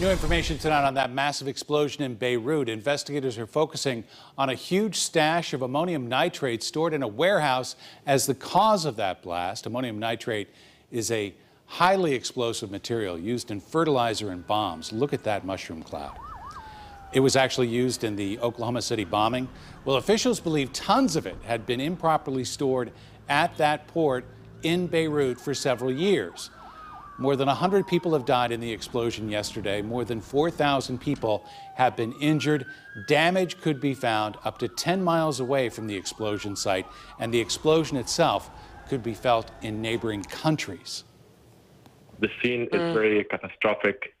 New information tonight on that massive explosion in Beirut. Investigators are focusing on a huge stash of ammonium nitrate stored in a warehouse as the cause of that blast. Ammonium nitrate is a highly explosive material used in fertilizer and bombs. Look at that mushroom cloud. It was actually used in the Oklahoma City bombing. Well, officials believe tons of it had been improperly stored at that port in Beirut for several years. More than 100 people have died in the explosion yesterday. More than 4,000 people have been injured. Damage could be found up to 10 miles away from the explosion site, and the explosion itself could be felt in neighboring countries. The scene is very catastrophic.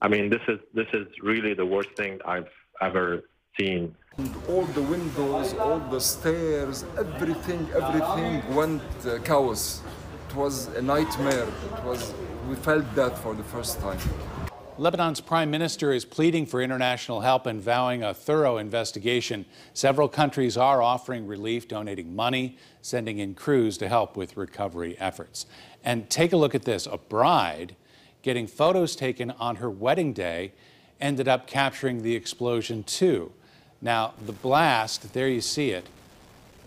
I mean, this is this is really the worst thing I've ever seen. And all the windows, all the stairs, everything, everything went uh, chaos. It was a nightmare. It was, we felt that for the first time. Lebanon's prime minister is pleading for international help and vowing a thorough investigation. Several countries are offering relief, donating money, sending in crews to help with recovery efforts. And take a look at this a bride getting photos taken on her wedding day ended up capturing the explosion too. Now, the blast, there you see it,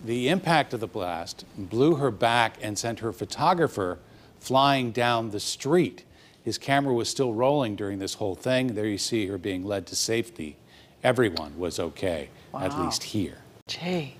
the impact of the blast blew her back and sent her photographer flying down the street. His camera was still rolling during this whole thing. There you see her being led to safety. Everyone was okay, at least here. Jay.